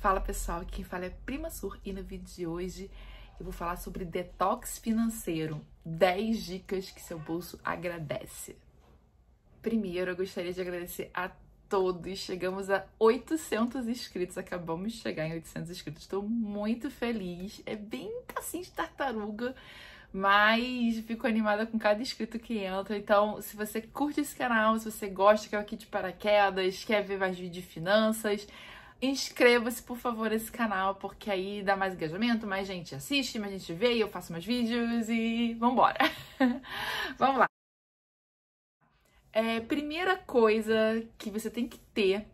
Fala pessoal, quem fala é Prima Sur e no vídeo de hoje eu vou falar sobre detox financeiro. 10 dicas que seu bolso agradece. Primeiro, eu gostaria de agradecer a todos. Chegamos a 800 inscritos, acabamos de chegar em 800 inscritos. Estou muito feliz. É bem assim de tartaruga, mas fico animada com cada inscrito que entra. Então, se você curte esse canal, se você gosta, quer aqui de paraquedas, quer ver mais vídeos de finanças, inscreva-se, por favor, nesse canal, porque aí dá mais engajamento, mais gente assiste, mais gente vê, eu faço mais vídeos e vambora! Vamos lá! É, primeira coisa que você tem que ter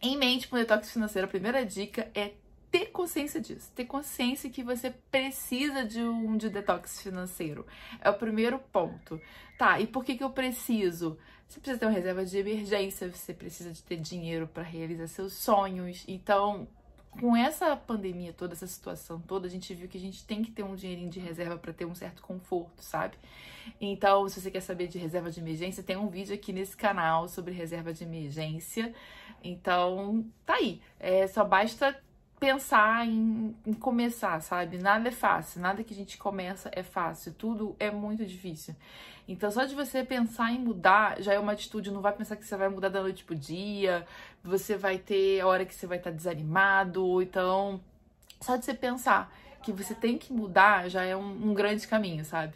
em mente para o detox financeiro, a primeira dica é ter consciência disso, ter consciência que você precisa de um de detox financeiro. É o primeiro ponto. Tá, e por que, que eu preciso? Você precisa ter uma reserva de emergência, você precisa de ter dinheiro para realizar seus sonhos. Então, com essa pandemia toda, essa situação toda, a gente viu que a gente tem que ter um dinheirinho de reserva para ter um certo conforto, sabe? Então, se você quer saber de reserva de emergência, tem um vídeo aqui nesse canal sobre reserva de emergência. Então, tá aí. É, só basta pensar em, em, começar, sabe? Nada é fácil, nada que a gente começa é fácil, tudo é muito difícil. Então, só de você pensar em mudar já é uma atitude, não vai pensar que você vai mudar da noite pro dia, você vai ter a hora que você vai estar desanimado, então, só de você pensar que você tem que mudar já é um, um grande caminho, sabe?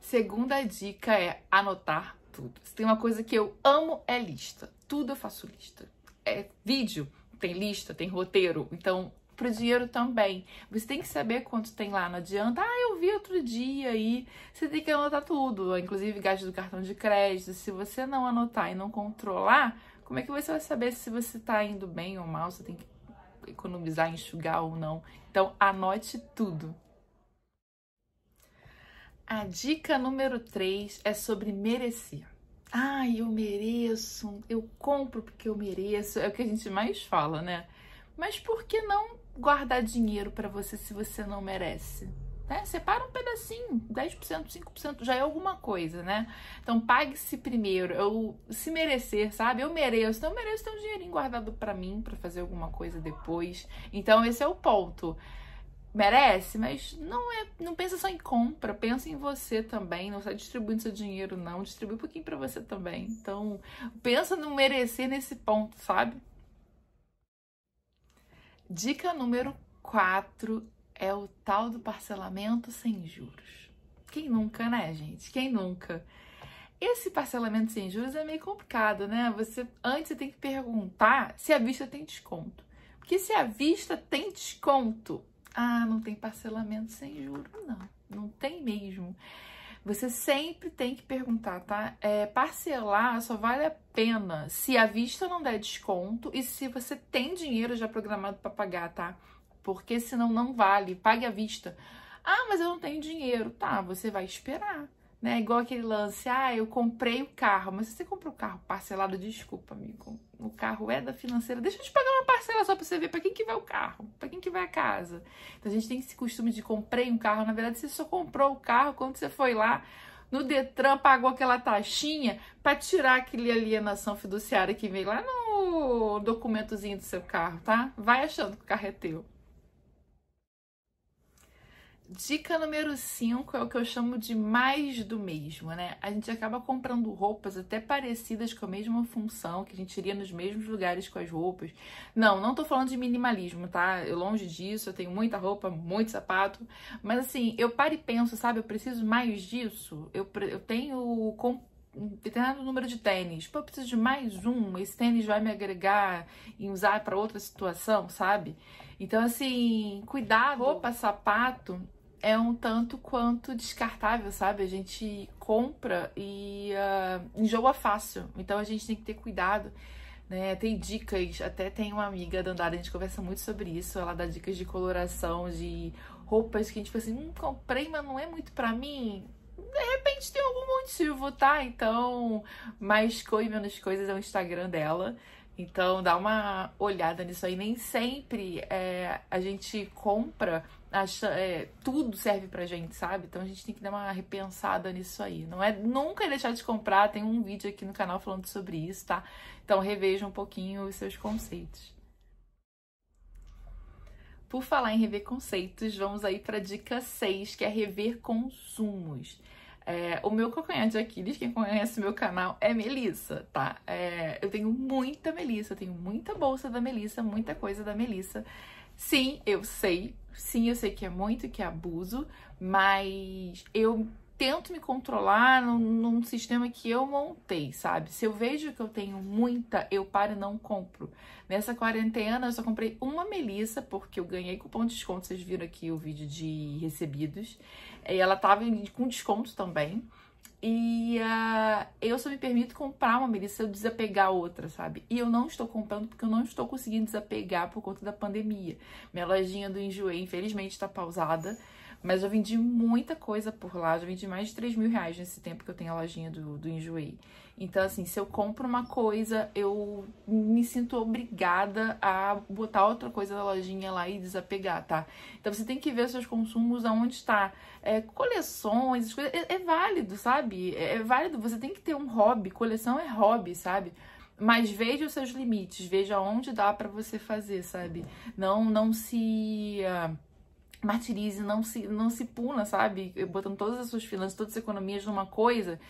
Segunda dica é anotar tudo. Se tem uma coisa que eu amo é lista. Tudo eu faço lista é, vídeo, tem lista, tem roteiro. Então, pro dinheiro também. Você tem que saber quanto tem lá. Não adianta, ah, eu vi outro dia aí. Você tem que anotar tudo, inclusive gastos do cartão de crédito. Se você não anotar e não controlar, como é que você vai saber se você tá indo bem ou mal? Você tem que economizar, enxugar ou não. Então, anote tudo. A dica número 3 é sobre merecer. Ai, eu mereço, eu compro porque eu mereço, é o que a gente mais fala, né? Mas por que não guardar dinheiro para você se você não merece? Né? Separa um pedacinho, 10%, 5%, já é alguma coisa, né? Então pague-se primeiro, eu se merecer, sabe? Eu mereço, então eu mereço ter um dinheirinho guardado para mim, para fazer alguma coisa depois. Então esse é o ponto merece, mas não é, não pensa só em compra, pensa em você também, não está distribuindo seu dinheiro não, distribui um pouquinho para você também. Então, pensa no merecer nesse ponto, sabe? Dica número 4 é o tal do parcelamento sem juros. Quem nunca, né, gente? Quem nunca? Esse parcelamento sem juros é meio complicado, né? Você antes você tem que perguntar se a vista tem desconto. Porque se a vista tem desconto, ah, não tem parcelamento sem juros, não. Não tem mesmo. Você sempre tem que perguntar, tá? É, parcelar só vale a pena se a vista não der desconto e se você tem dinheiro já programado para pagar, tá? Porque senão não vale. Pague à vista. Ah, mas eu não tenho dinheiro. Tá, você vai esperar né? Igual aquele lance, ah, eu comprei o carro, mas se você comprou o carro parcelado, desculpa, amigo, o carro é da financeira, deixa eu te pagar uma parcela só pra você ver para quem que vai o carro, para quem que vai a casa. Então a gente tem esse costume de comprei um carro, na verdade você só comprou o carro quando você foi lá no Detran, pagou aquela taxinha para tirar aquele alienação fiduciária que vem lá no documentozinho do seu carro, tá? Vai achando que o carro é teu. Dica número 5 é o que eu chamo de mais do mesmo, né? A gente acaba comprando roupas até parecidas com a mesma função, que a gente iria nos mesmos lugares com as roupas. Não, não tô falando de minimalismo, tá? Eu longe disso, eu tenho muita roupa, muito sapato, mas assim, eu paro e penso, sabe? Eu preciso mais disso. Eu, eu tenho um determinado número de tênis. Pô, eu preciso de mais um. Esse tênis vai me agregar e usar para outra situação, sabe? Então, assim, cuidado. Roupa, sapato é um tanto quanto descartável, sabe? A gente compra e uh, enjoa fácil. Então a gente tem que ter cuidado. Né? Tem dicas, até tem uma amiga da Andara, a gente conversa muito sobre isso. Ela dá dicas de coloração, de roupas que a gente fala assim: hum, comprei, mas não é muito pra mim. De repente tem algum motivo, tá? Então, mais coisa menos coisas é o Instagram dela Então dá uma olhada nisso aí. Nem sempre é, a gente compra, acha, é, tudo serve pra gente, sabe? Então a gente tem que dar uma repensada nisso aí. Não é nunca deixar de comprar. Tem um vídeo aqui no canal falando sobre isso, tá? Então reveja um pouquinho os seus conceitos. Por falar em rever conceitos, vamos aí para dica 6, que é rever consumos. É, o meu calcanhar de Aquiles, quem conhece meu canal, é Melissa, tá? É, eu tenho muita Melissa, tenho muita bolsa da Melissa, muita coisa da Melissa. Sim, eu sei, sim, eu sei que é muito, que é abuso, mas eu tento me controlar num, num, sistema que eu montei, sabe? Se eu vejo que eu tenho muita, eu paro e não compro. Nessa quarentena, eu só comprei uma melissa, porque eu ganhei cupom de desconto. Vocês viram aqui o vídeo de recebidos. E ela tava com desconto também. E uh, eu só me permito comprar uma melissa se eu desapegar outra, sabe? E eu não estou comprando porque eu não estou conseguindo desapegar por conta da pandemia. Minha lojinha do Enjoei, infelizmente, está pausada. Mas eu vendi muita coisa por lá, já vendi mais de 3 mil reais nesse tempo que eu tenho a lojinha do, do Enjoei. Então, assim, se eu compro uma coisa, eu me sinto obrigada a botar outra coisa na lojinha lá e desapegar, tá? Então, você tem que ver seus consumos aonde está. É, coleções, coisas, é, é, válido, sabe? É, é válido, você tem que ter um hobby. Coleção é hobby, sabe? mas veja os seus limites, veja onde dá para você fazer, sabe? Não, não se uh, martirize, não se, não se puna, sabe? Botando todas as suas finanças, todas as economias numa coisa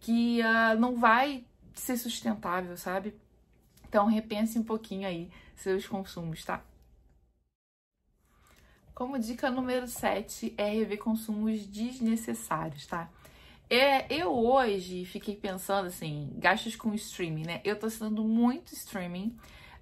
que uh, não vai ser sustentável, sabe? Então repense um pouquinho aí seus consumos, tá? Como dica número 7 é rever consumos desnecessários, tá? É, eu hoje fiquei pensando assim, gastos com streaming, né? Eu tô assinando muito streaming,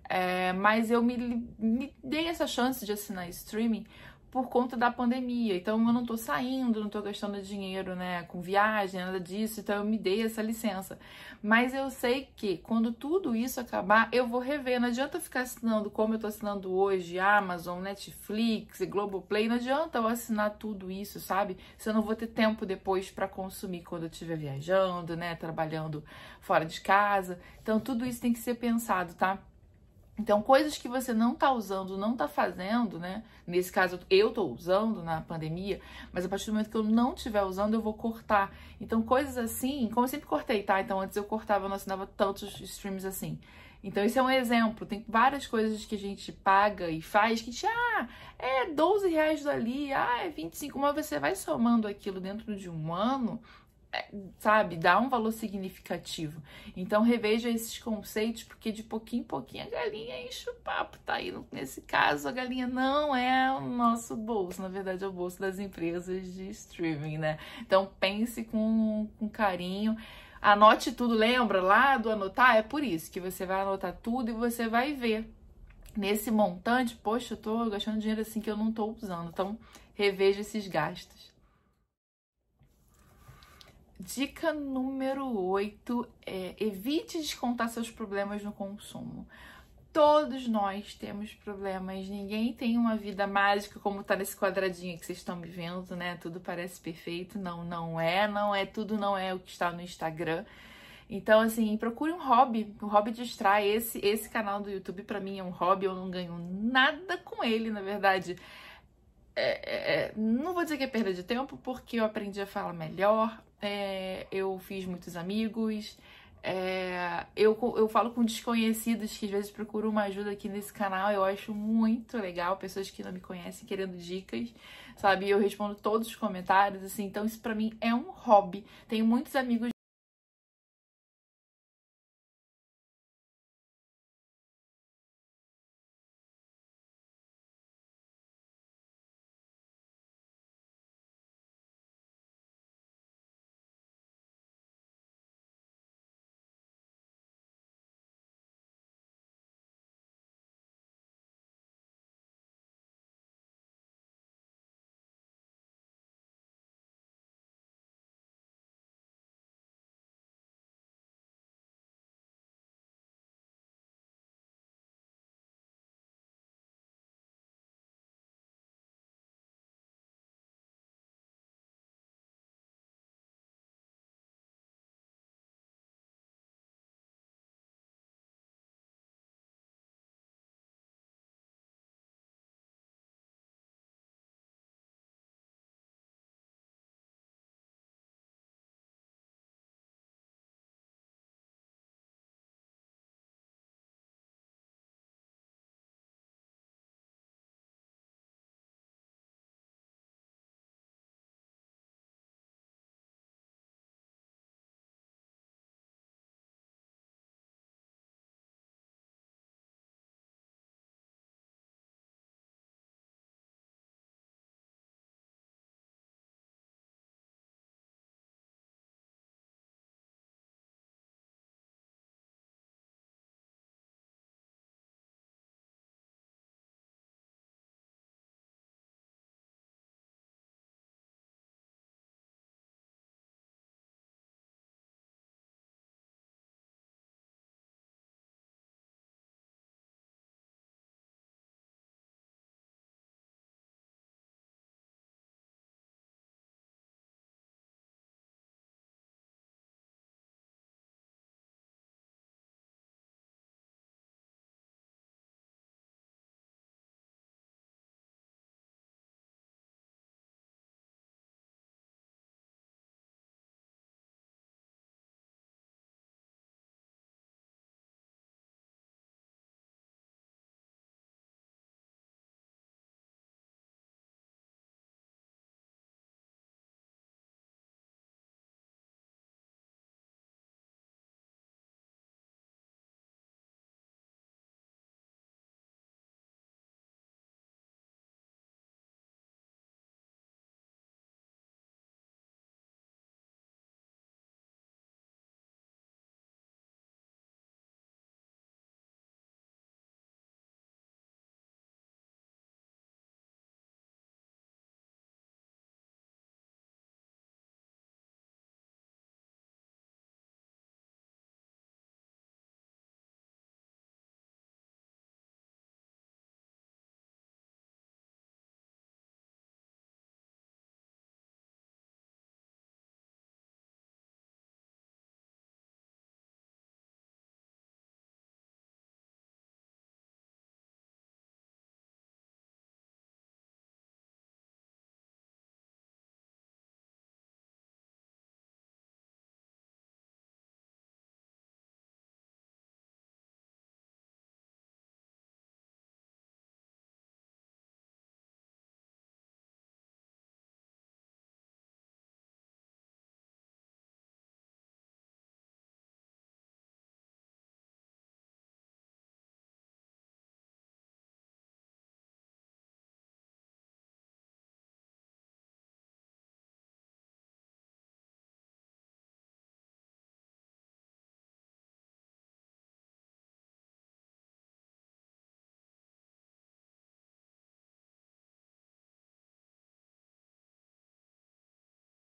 é, mas eu me, me dei essa chance de assinar streaming por conta da pandemia. Então eu não tô saindo, não tô gastando dinheiro, né, com viagem, nada disso. Então eu me dei essa licença. Mas eu sei que quando tudo isso acabar, eu vou rever. Não adianta ficar assinando como eu tô assinando hoje, Amazon, Netflix, Globoplay. Não adianta eu assinar tudo isso, sabe? Se eu não vou ter tempo depois para consumir quando eu estiver viajando, né, trabalhando fora de casa. Então tudo isso tem que ser pensado, tá? Então, coisas que você não tá usando, não tá fazendo, né? Nesse caso, eu tô usando na pandemia, mas a partir do momento que eu não estiver usando, eu vou cortar. Então, coisas assim, como eu sempre cortei, tá? Então, antes eu cortava, eu não assinava tantos streams assim. Então, esse é um exemplo. Tem várias coisas que a gente paga e faz que, ah, é 12 reais dali, ah, é 25, mas você vai somando aquilo dentro de um ano, sabe, dá um valor significativo. Então reveja esses conceitos, porque de pouquinho em pouquinho a galinha enche o papo, tá aí. Nesse caso, a galinha não é o nosso bolso, na verdade é o bolso das empresas de streaming, né? Então pense com, com carinho. Anote tudo, lembra lá do anotar? É por isso que você vai anotar tudo e você vai ver nesse montante, poxa, eu tô gastando dinheiro assim que eu não tô usando. Então, reveja esses gastos. Dica número 8 é evite descontar seus problemas no consumo. Todos nós temos problemas, ninguém tem uma vida mágica como tá nesse quadradinho que vocês estão me vendo, né? Tudo parece perfeito. Não, não é, não é, tudo não é o que está no Instagram. Então, assim, procure um hobby. O hobby distrai. Esse, esse canal do YouTube, para mim, é um hobby. Eu não ganho nada com ele, na verdade. É, é, é, não vou dizer que é perda de tempo, porque eu aprendi a falar melhor, é, eu fiz muitos amigos, é, eu, eu falo com desconhecidos que às vezes procuram uma ajuda aqui nesse canal, eu acho muito legal, pessoas que não me conhecem querendo dicas, sabe? Eu respondo todos os comentários, assim, então isso para mim é um hobby. Tenho muitos amigos